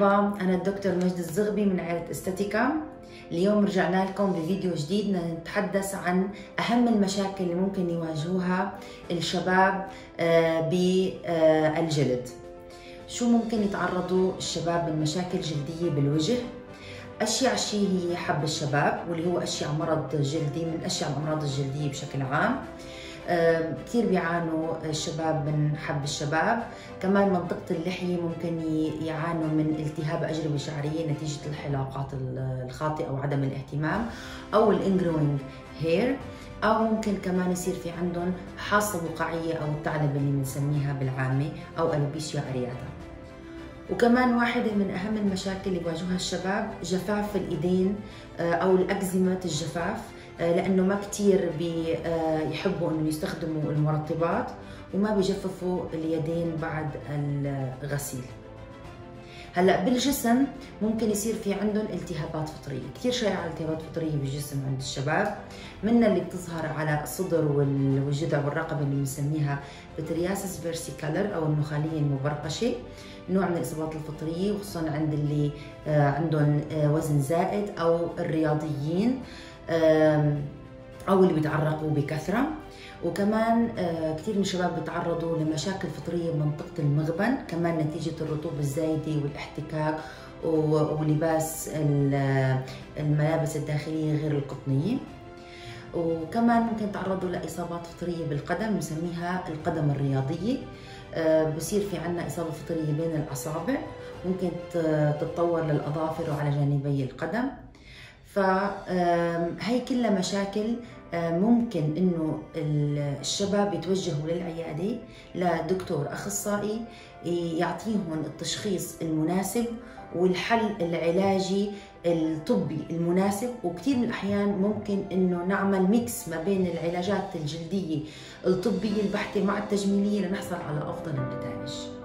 مرحبا أنا الدكتور مجد الزغبي من عيادة إستاتيكا. اليوم رجعنا لكم بفيديو جديد نتحدث عن أهم المشاكل اللي ممكن يواجهوها الشباب آه، بالجلد شو ممكن يتعرضوا الشباب من مشاكل جلدية بالوجه؟ أشيع شيء هي حب الشباب واللي هو أشيع مرض جلدي من أشيع الأمراض الجلدية بشكل عام. كثير بيعانوا الشباب من حب الشباب. كمان منطقة اللحية ممكن يعانوا من التهاب أجربة شعرية نتيجة الحلاقات الخاطئة أو عدم الاهتمام أو ال ingrowing hair أو ممكن كمان يصير في عندهم حاصة بقعية أو الثعلبة اللي بنسميها بالعامة أو alopecia areata. وكمان واحدة من أهم المشاكل اللي بيواجهها الشباب جفاف الإيدين آه، أو الأكزيمة الجفاف. آه، لأنه ما كثير بيحبوا آه، إنه يستخدموا المرطبات وما بيجففوا اليدين بعد الغسيل. هلا بالجسم ممكن يصير في عندهم التهابات فطرية، كثير شائعة التهابات فطريه بالجسم عند الشباب، منها اللي بتظهر على الصدر والجذع والرقبة اللي بنسميها بترياسس فيرسيكالر أو النخالية المبرقشة، نوع من الإصابات الفطرية وخصوصا عند اللي آه، عندهم وزن زائد أو الرياضيين. أو اللي بيتعرقوا بكثرة. وكمان آه، كثير من الشباب بيتعرضوا لمشاكل فطرية بمنطقه المغبن كمان نتيجة الرطوبة الزايدة والاحتكاك ولباس الملابس الداخلية غير القطنية. وكمان ممكن يتعرضوا لإصابات فطرية بالقدم بنسميها القدم الرياضية. آه، بصير في عنا إصابة فطرية بين الأصابع. ممكن تتطور للأظافر وعلى جانبي القدم. فهي كلها مشاكل ممكن إنه الشباب يتوجهوا للعيادة لدكتور أخصائي يعطيهم التشخيص المناسب والحل العلاجي الطبي المناسب. وكثير من الأحيان ممكن إنه نعمل ميكس ما بين العلاجات الجلدية الطبية البحته مع التجميلية لنحصل على أفضل النتائج.